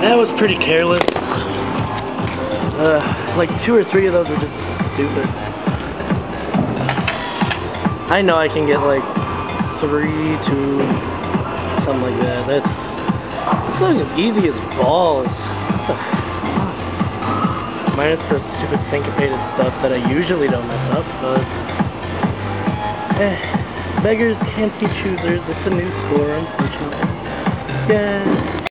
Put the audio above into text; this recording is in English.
That was pretty careless. Uh, like two or three of those were just stupid. I know I can get like three, two, something like that. That's it's not as easy as balls. Minus the stupid syncopated stuff that I usually don't mess up, but eh, beggars can't be choosers. It's a new score, unfortunately. Yeah.